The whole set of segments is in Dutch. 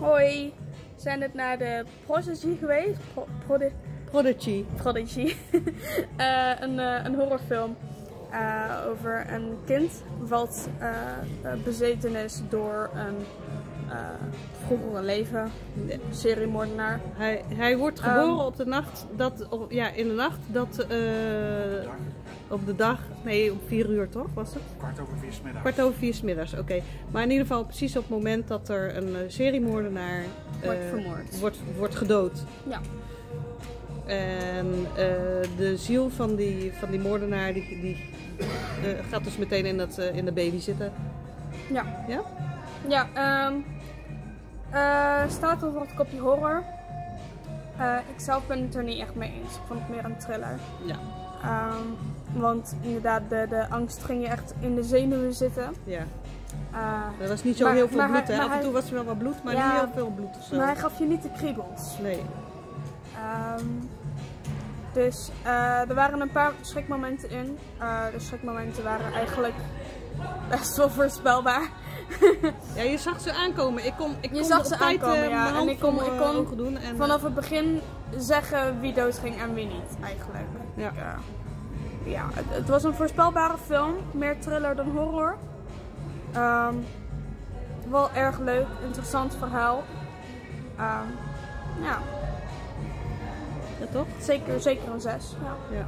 Hoi, we zijn net naar de Prodigy geweest. Pro- Prodi- Prodigy. Prodigy. Eh, een, eh, een horrorfilm eh, over een kind wat bezeten is door een eh vroegere leven, een seriemoordenaar. Hij, hij wordt geboren Ehm. op de nacht dat, op- ja, in de nacht dat, eh, op de dag, nee, op vier uur toch was het? Kwart over vier 's middags. Kwart over vier 's middags, oké. Maar in ieder geval precies op het moment dat er een eh, seriemoordenaar eh, Wordt vermoord. Wordt, wordt gedood. Ja. En eh, de ziel van die, van die moordenaar die, die eh, gaat dus meteen in, dat, eh, in de baby zitten. Ja. Ja? Ja, ehm eh, staat er voor het kopje horror. Eh, ik zelf ben het er niet echt mee eens. Ik vond het meer een thriller. Ja. Ehm, want inderdaad, de, de angst ging je echt in de zenuwen zitten. ja. Eh, Er was niet zo Maar- heel veel bloed, hè? Af en toe was er wel wat bloed, maar Ja. niet heel veel bloed of zo. maar hij gaf je niet de kriebels. Nee. Ehm, dus eh, er waren een paar schrikmomenten in. Eh, de schrikmomenten waren eigenlijk best wel voorspelbaar. Ja, je zag ze aankomen. Ik kon, ik Je kon zag ze tijd aankomen, eh, ja. En ik kon- ik kon doen. En, Vanaf het begin zeggen wie doodging en wie niet, eigenlijk. Ja. Ik, eh, ja, het, het was een voorspelbare film. Meer thriller dan horror. Ehm, wel erg leuk, interessant verhaal. Ehm, ja, Ja, toch? zeker, zeker een 6. Ja. Ja.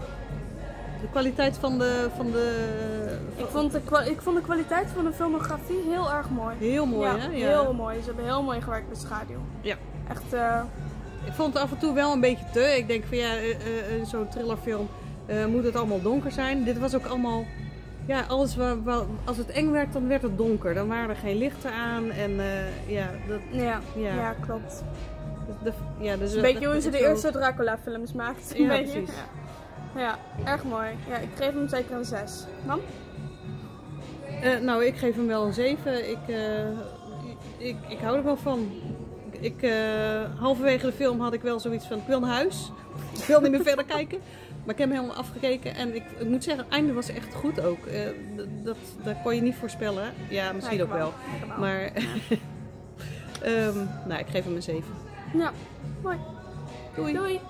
De kwaliteit van de... Van de Ik, vond de ik vond de kwaliteit van de filmografie heel erg mooi. Heel mooi, ja, hè? Ja. heel mooi. Ze hebben heel mooi gewerkt met schaduw. Ja. Echt, eh, Ik vond het af en toe wel een beetje te. Ik denk van ja, eh, eh, zo'n thrillerfilm moet het allemaal donker zijn. Dit was ook allemaal... Ja, alles waar, waar- als het eng werd, dan werd het donker. Dan waren er geen lichten aan. En ja, dat... ja, Ja. ja. klopt. de, ja, dus, Een beetje hoe ze de eerste Dracula films maakt. Ja, precies. Ja. Ja, erg mooi. Ja, ik geef hem zeker een 6. Man? Eh, nou, ik geef hem wel een 7. Ik, eh, ik, ik hou er wel van. Ik, eh, halverwege de film had ik wel zoiets van, ik wil naar huis. Ik wil niet meer verder kijken. Maar ik heb hem helemaal afgekeken. En ik, ik moet zeggen, het einde was echt goed ook. Dat, dat kon je niet voorspellen. Ja, misschien Ja, ook wel. Maar ehm, nou, ik geef hem een 7. Ja, mooi. Doei. Doei.